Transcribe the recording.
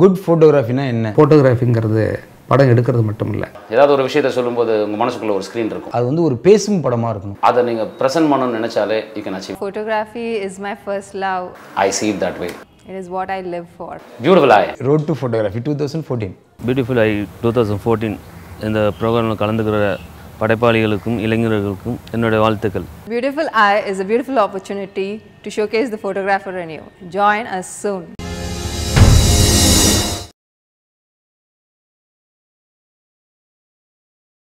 Good ஃபோட்டோகிராஃபினா என்ன? ஃபோட்டோகிராஃபிங்கிறது படம் எடுக்கிறது மட்டும் இல்லை ஏதாவது ஒரு விஷயத்தை சொல்லும்போது உங்கள் மனசுக்குள்ள ஒரு ஸ்க்ரீன் இருக்கும். அது வந்து ஒரு பேசும் படமாக இருக்கும் அதை நீங்கள் ப்ரெசென்ட் பண்ணணும்னு நினச்சாலே you can achieve Photography is my first love I see it that way it is what I live for beautiful eye road to photography two thousand fourteen beautiful eye two thousand fourteen இந்த ப்ரோக்ராமில் கலந்துக்கிற படைப்பாளிகளுக்கும் இளைஞர்களுக்கும் என்னுடைய வாழ்த்துக்கள். Beautiful eye is a beautiful opportunity to showcase the photographer and you join us soon